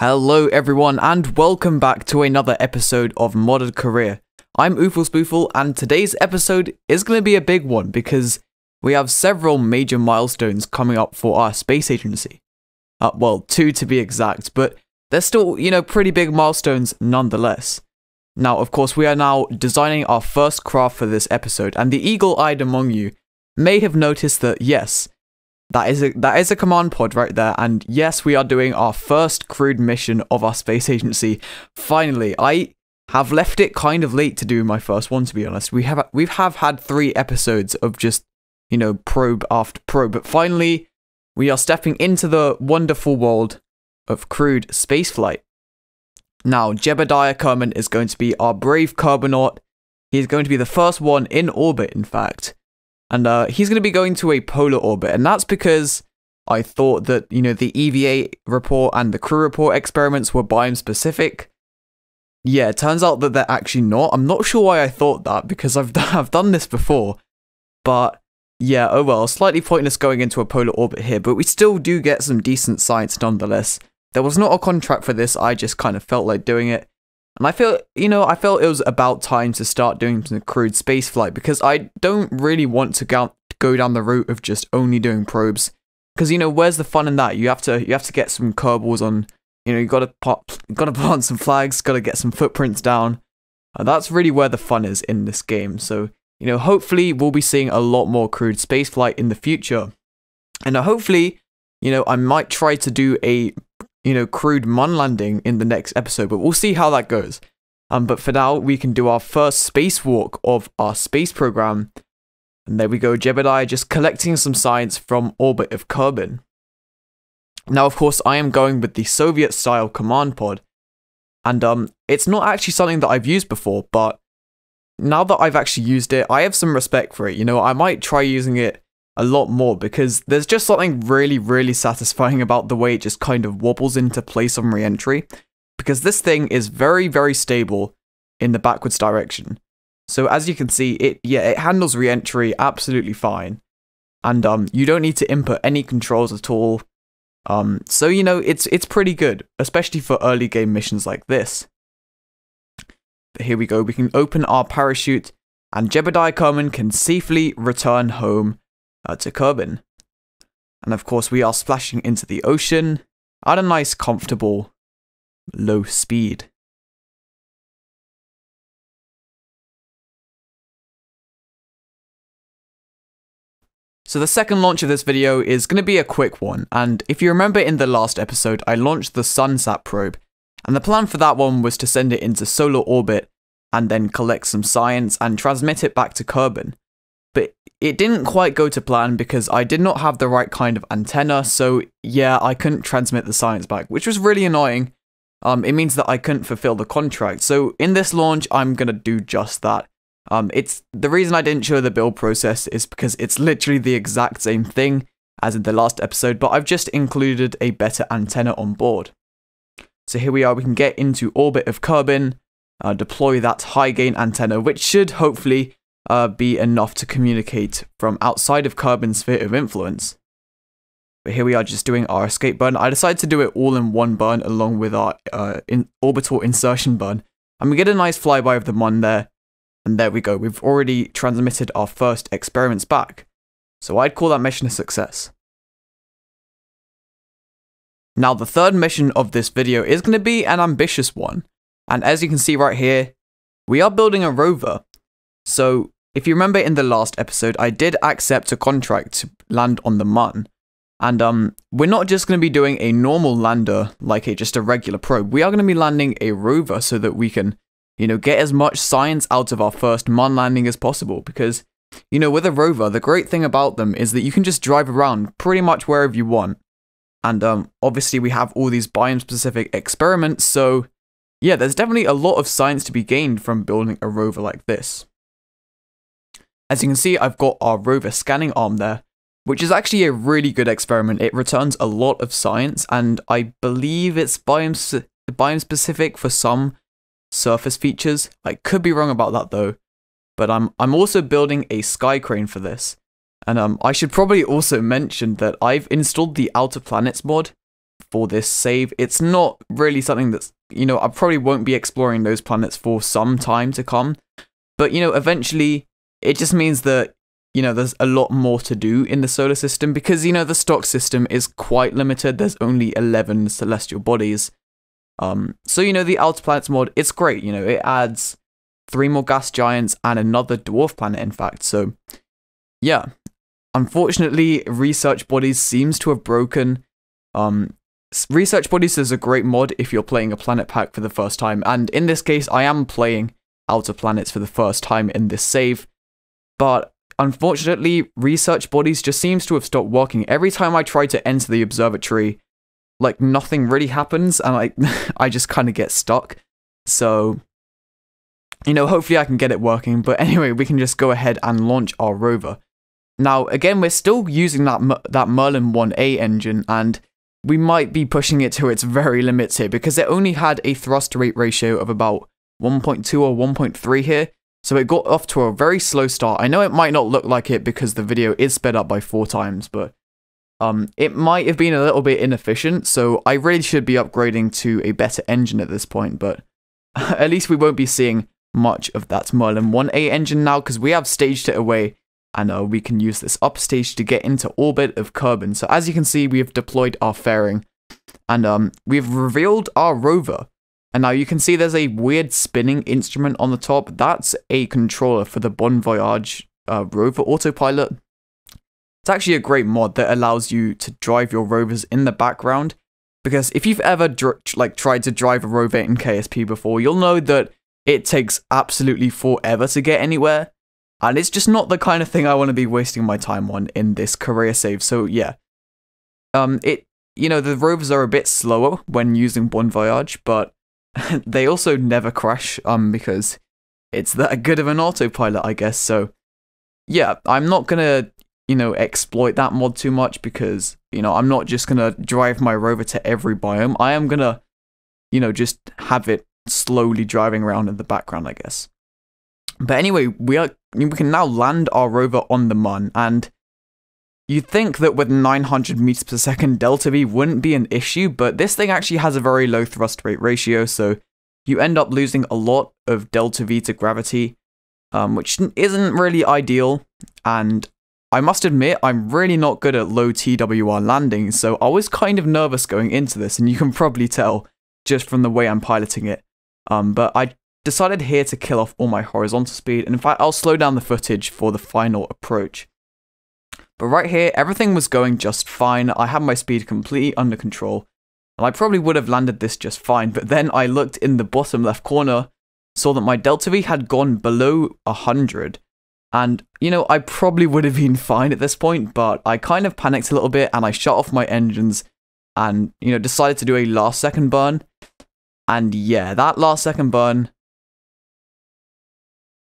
Hello, everyone, and welcome back to another episode of Modded Career. I'm Oofle Spoofle, and today's episode is going to be a big one because we have several major milestones coming up for our space agency. Uh, well, two to be exact, but they're still, you know, pretty big milestones nonetheless. Now, of course, we are now designing our first craft for this episode, and the eagle-eyed among you may have noticed that, yes, that is a that is a command pod right there, and yes, we are doing our first crewed mission of our space agency. Finally, I have left it kind of late to do my first one. To be honest, we have we have had three episodes of just you know probe after probe, but finally we are stepping into the wonderful world of crewed spaceflight. Now, Jebediah Kerman is going to be our brave Kerbonaut. He's going to be the first one in orbit, in fact. And uh, he's going to be going to a polar orbit. And that's because I thought that, you know, the EVA report and the crew report experiments were biome specific. Yeah, it turns out that they're actually not. I'm not sure why I thought that because I've, I've done this before. But yeah, oh well, slightly pointless going into a polar orbit here, but we still do get some decent science nonetheless. There was not a contract for this, I just kind of felt like doing it. And I feel, you know, I felt it was about time to start doing some crewed spaceflight because I don't really want to go, go down the route of just only doing probes. Because you know, where's the fun in that? You have to you have to get some Kerbals on. You know, you got to pop, got to plant some flags, got to get some footprints down. Uh, that's really where the fun is in this game. So you know, hopefully we'll be seeing a lot more crewed spaceflight in the future. And hopefully, you know, I might try to do a you know, crewed Mun landing in the next episode, but we'll see how that goes. Um, but for now, we can do our first spacewalk of our space program. And there we go, Jebediah just collecting some science from orbit of Kerbin. Now, of course, I am going with the Soviet-style command pod. And um, it's not actually something that I've used before, but now that I've actually used it, I have some respect for it. You know, I might try using it a lot more because there's just something really, really satisfying about the way it just kind of wobbles into place on re-entry. Because this thing is very, very stable in the backwards direction. So as you can see, it yeah, it handles re-entry absolutely fine. And um, you don't need to input any controls at all. Um, so you know, it's it's pretty good, especially for early game missions like this. But here we go, we can open our parachute, and Jebediah Kerman can safely return home uh, to Kerbin. And of course, we are splashing into the ocean at a nice, comfortable, low speed. So the second launch of this video is going to be a quick one, and if you remember in the last episode, I launched the SunSat probe, and the plan for that one was to send it into solar orbit and then collect some science and transmit it back to Kerbin. It didn't quite go to plan because I did not have the right kind of antenna, so yeah, I couldn't transmit the science back, which was really annoying. Um, it means that I couldn't fulfill the contract. So in this launch, I'm gonna do just that. Um, it's the reason I didn't show the build process is because it's literally the exact same thing as in the last episode, but I've just included a better antenna on board. So here we are, we can get into orbit of Kerbin, uh, deploy that high gain antenna, which should hopefully uh, be enough to communicate from outside of Kerbin's sphere of influence. But here we are just doing our escape burn. I decided to do it all in one burn along with our uh, in orbital insertion burn. And we get a nice flyby of the Mun there. And there we go, we've already transmitted our first experiments back. So I'd call that mission a success. Now the third mission of this video is going to be an ambitious one. And as you can see right here, we are building a rover. So if you remember in the last episode, I did accept a contract to land on the Mun. And um, we're not just going to be doing a normal lander like a just a regular probe. We are going to be landing a rover so that we can, you know, get as much science out of our first Mun landing as possible. Because, you know, with a rover, the great thing about them is that you can just drive around pretty much wherever you want. And um, obviously, we have all these biome specific experiments. So, yeah, there's definitely a lot of science to be gained from building a rover like this. As you can see, I've got our rover scanning arm there, which is actually a really good experiment. It returns a lot of science, and I believe it's biome, biome specific for some surface features. I could be wrong about that though. But I'm, I'm also building a sky crane for this. And um, I should probably also mention that I've installed the Outer Planets mod for this save. It's not really something that's, you know, I probably won't be exploring those planets for some time to come. But, you know, eventually it just means that, you know, there's a lot more to do in the solar system because, you know, the stock system is quite limited. There's only 11 celestial bodies. Um, so, you know, the Outer Planets mod, it's great. You know, it adds three more gas giants and another dwarf planet, in fact. So, yeah. Unfortunately, Research Bodies seems to have broken. Um, Research Bodies is a great mod if you're playing a planet pack for the first time, and in this case, I am playing Outer Planets for the first time in this save. But unfortunately, Research Bodies just seems to have stopped working. Every time I try to enter the observatory, like nothing really happens, and I I just kind of get stuck. So you know, hopefully I can get it working. But anyway, we can just go ahead and launch our rover. Now, again, we're still using that that Merlin 1A engine, and we might be pushing it to its very limits here because it only had a thrust weight ratio of about 1.2 or 1.3 here. So it got off to a very slow start. I know it might not look like it because the video is sped up by four times, but um, it might have been a little bit inefficient. So I really should be upgrading to a better engine at this point, but at least we won't be seeing much of that Merlin 1A engine now because we have staged it away and uh, we can use this upstage to get into orbit of Kerbin. So as you can see, we have deployed our fairing and um, we've revealed our rover. And now you can see there's a weird spinning instrument on the top. That's a controller for the Bon Voyage uh, rover autopilot. It's actually a great mod that allows you to drive your rovers in the background. Because if you've ever like tried to drive a rover in KSP before, you'll know that it takes absolutely forever to get anywhere. And it's just not the kind of thing I want to be wasting my time on in this career save. So yeah. Um it you know, the rovers are a bit slower when using Bon Voyage, but they also never crash, um, because it's that good of an autopilot, I guess. So yeah, I'm not gonna, you know, exploit that mod too much because, you know, I'm not just gonna drive my rover to every biome. I am gonna, you know, just have it slowly driving around in the background, I guess. But anyway, we are we can now land our rover on the Mun, and you'd think that with 900 meters per second delta V wouldn't be an issue, but this thing actually has a very low thrust weight ratio, so you end up losing a lot of delta V to gravity, um, which isn't really ideal. And I must admit, I'm really not good at low TWR landings, so I was kind of nervous going into this, and you can probably tell just from the way I'm piloting it. Um, but I decided here to kill off all my horizontal speed, and in fact, I'll slow down the footage for the final approach. But right here, everything was going just fine. I had my speed completely under control, and I probably would have landed this just fine, but then I looked in the bottom left corner, saw that my delta V had gone below 100, and, you know, I probably would have been fine at this point, but I kind of panicked a little bit, and I shut off my engines, and, you know, decided to do a last second burn, and yeah, that last second burn,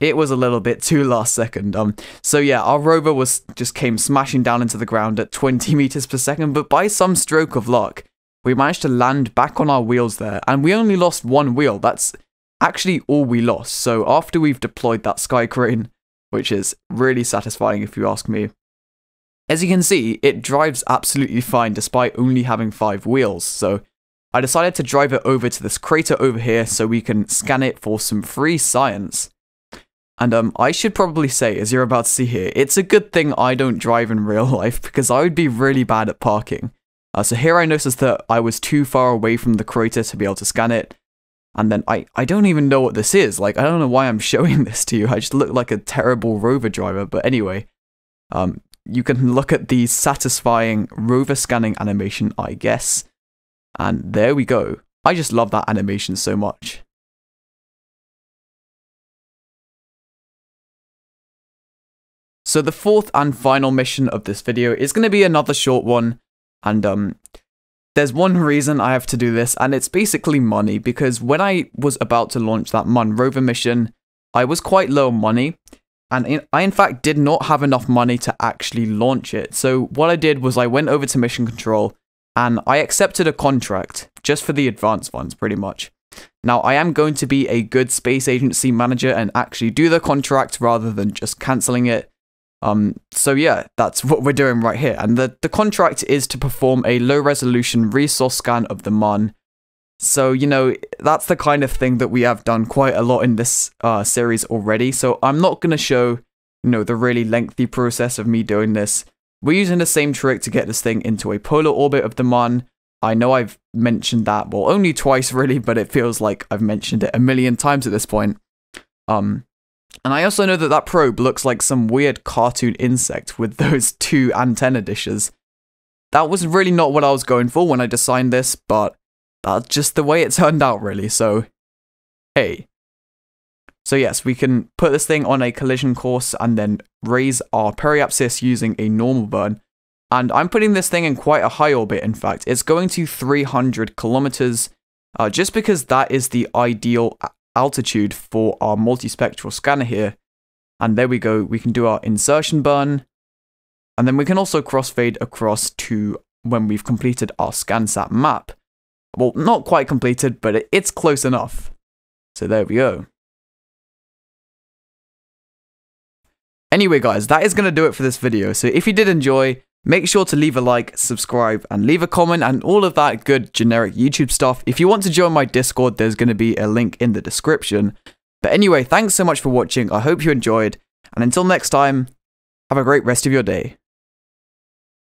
it was a little bit too last second. Um, so yeah, our rover was just came smashing down into the ground at 20 meters per second, but by some stroke of luck, we managed to land back on our wheels there, and we only lost one wheel. That's actually all we lost. So after we've deployed that sky crane, which is really satisfying if you ask me, as you can see, it drives absolutely fine despite only having five wheels. So I decided to drive it over to this crater over here so we can scan it for some free science. And um, I should probably say, as you're about to see here, it's a good thing I don't drive in real life because I would be really bad at parking. Uh, so here I noticed that I was too far away from the crater to be able to scan it. And then I, I don't even know what this is. Like, I don't know why I'm showing this to you. I just look like a terrible rover driver. But anyway, um, you can look at the satisfying rover scanning animation, I guess. And there we go. I just love that animation so much. So the fourth and final mission of this video is going to be another short one. And um, there's one reason I have to do this, and it's basically money, because when I was about to launch that Mun rover mission, I was quite low on money, and I in fact did not have enough money to actually launch it. So what I did was I went over to Mission Control, and I accepted a contract just for the advanced funds, pretty much. Now, I am going to be a good space agency manager and actually do the contract rather than just cancelling it. Um, so yeah, that's what we're doing right here. And the, the contract is to perform a low resolution resource scan of the Mun. So, you know, that's the kind of thing that we have done quite a lot in this uh, series already. So I'm not going to show, you know, the really lengthy process of me doing this. We're using the same trick to get this thing into a polar orbit of the Mun. I know I've mentioned that, well, only twice really, but it feels like I've mentioned it a million times at this point. Um, and I also know that that probe looks like some weird cartoon insect with those two antenna dishes. That was really not what I was going for when I designed this, but that's just the way it turned out, really. So, hey. So, yes, we can put this thing on a collision course and then raise our periapsis using a normal burn. And I'm putting this thing in quite a high orbit, in fact. It's going to 300 kilometers, uh, just because that is the ideal altitude for our multispectral scanner here. And there we go, we can do our insertion burn. And then we can also crossfade across to when we've completed our ScanSat map. Well, not quite completed, but it's close enough. So there we go. Anyway guys, that is going to do it for this video. So if you did enjoy, Make sure to leave a like, subscribe, and leave a comment and all of that good generic YouTube stuff. If you want to join my Discord, there's going to be a link in the description. But anyway, thanks so much for watching. I hope you enjoyed. And until next time, have a great rest of your day.